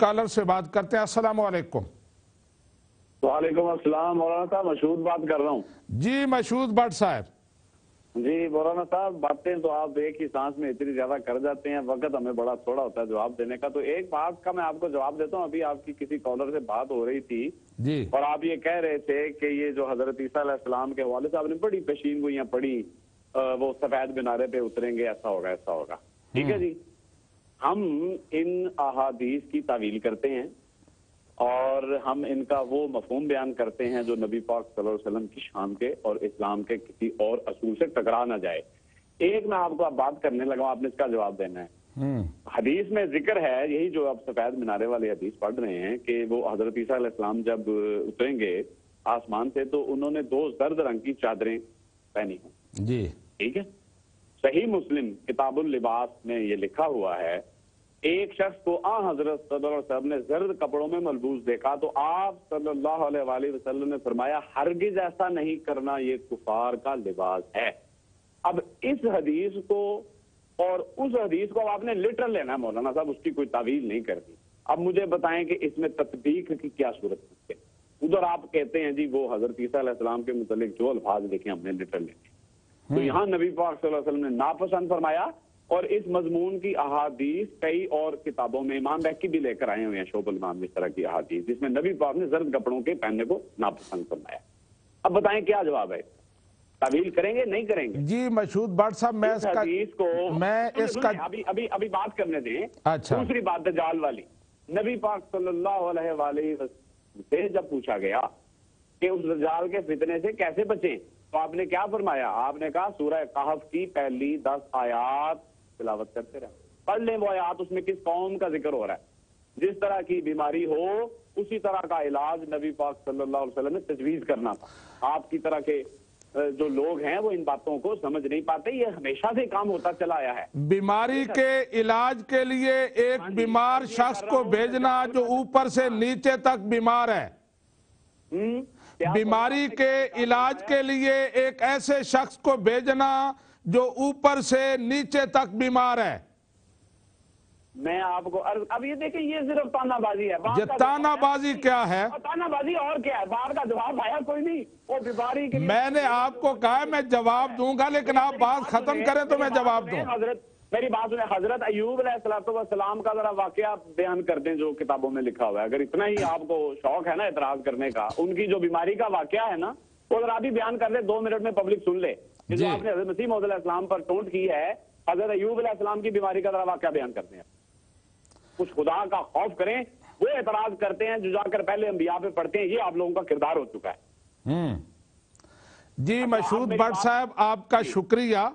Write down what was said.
Collar से बात करते हैं। अस्सलाम वालेकुम वालेकुम अस्सलाम मौलाना साहब मशहूद बात कर रहा हूँ। जी मशहूद भट्ट साहब। जी मौलाना साहब बातें तो आप एक ही सांस में इतनी ज़्यादा कर जाते हैं। वक्त हमें बड़ा थोड़ा होता है जवाब देने का। तो एक बात का मैं आपको जवाब देता हूँ। अभी आपकी किसी कॉलर से बात हो रही थी। जी। और आप ये कह रहे थे कि ये जो हज़रत ईसा अलैहिस्सलाम के वाले साहब ने बड़ी पेशीन गोइयाँ पढ़ी वो सफ़ेद मीनारे पे उतरेंगे ऐसा होगा ऐसा होगा। ठीक है जी? हम इन अहादीस की तावील करते हैं और हम इनका वो मफहूम बयान करते हैं जो नबी पाक सल्लल्लाहु अलैहि वसल्लम की शान के और इस्लाम के किसी और असूल से टकरा ना जाए। एक मैं आपको आप बात करने लगा आपने इसका जवाब देना है। हम्म। हदीस में ज़िक्र है यही जो आप सफ़ेद मीनारे वाले हदीस पढ़ रहे हैं कि वो हज़रत ईसा अलैहिस्सलाम जब उतरेंगे आसमान से तो उन्होंने दो जर्द रंग की चादरें पहनी हों। जी। ठीक है? सही मुस्लिम किताबुल लिबास में ये लिखा हुआ है, एक शख्स को आ हज़रत सल्लल्लाहु ने जर्द कपड़ों में मलबूस देखा तो आप सल्लल्लाहु अलैहि वसल्लम ने फरमाया, हरगिज ऐसा नहीं करना, ये कुफार का लिबास है। अब इस हदीस को और उस हदीस को अब आपने लिटरल लेना है, मौलाना साहब, उसकी कोई तावील नहीं करनी। अब मुझे बताएँ कि इसमें तत्बीक की क्या सूरत है। उधर आप कहते हैं, जी, वो हज़रत ईसा के मुतालिक जो अल्फाज लिखे हमने लिटरल लिखे तो यहाँ नबी पाक सल्लल्लाहु अलैहि वसल्लम ने नापसंद फरमाया और इस मजमून की अहादीस कई और किताबों में इमाम बैकी भी लेकर आए हुए हैं शोबुल इमाम इस तरह की अहादीस जिसमें नबी पाक ने जर्द कपड़ों के पहनने को नापसंद फरमाया। अब बताएँ क्या जवाब है? तावील करेंगे नहीं करेंगे? जी मशहूद भट्ट साहब मैं इस इसका हदीस को मैं इसका अभी अभी अभी बात करने दें। अच्छा। दूसरी बात दजाल वाली। नबी पाक सल्लल्लाहु अलैहि वसल्लम से जब पूछा गया कि उस दजाल के फितने से कैसे बचें? तो आपने क्या फरमाया? आपने कहा सूरह कहफ की पहली दस आयात तिलावत करते रहे। पढ़ लें वो आयात उसमें किस कौम का ज़िक्र हो रहा है? जिस तरह की बीमारी हो उसी तरह का इलाज नबी पाक सल्लल्लाहु अलैहि वसल्लम ने तजवीज करना था। आपकी तरह के जो लोग हैं वो इन बातों को समझ नहीं पाते। ये हमेशा से काम होता चला आया है। बीमारी के इलाज के लिए एक हाँ बीमार शख्स को भेजना जो ऊपर से नीचे तक बीमार है। हम्म? बीमारी के इलाज के लिए एक ऐसे शख्स को भेजना जो ऊपर से नीचे तक बीमार है। मैं आपको अब ये देखें ये सिर्फ़ तानाबाजी है। ये तानाबाजी क्या है? तानाबाजी और क्या है? बाहर का जवाब आया कोई नहीं। वो बीमारी के मैंने आपको कहा मैं जवाब दूँगा लेकिन आप बात खत्म करें तो मैं जवाब सुनिए, दूँ। हज़रत। मेरी बात सुने हज़रत अयूब सलाम का जरा वाकया बयान कर दें जो किताबों में लिखा हुआ है। अगर इतना ही आपको शौक है ना एतराज़ करने का उनकी जो बीमारी का वाकया है ना वो जरा अभी बयान कर दे दो मिनट में पब्लिक सुन ले। जो। आपने हज़रत मसीह मौद इस्लाम पर टोंट की है हज़रत अयूब की बीमारी का जरा वाकया बयान करते हैं कुछ खुदा का खौफ करें वो एतराज़ करते हैं जो जाकर पहले अंबिया पे पढ़ते हैं ये आप लोगों का किरदार हो चुका है। हम्म। जी आप मशहूद भट्ट साहब आपका शुक्रिया।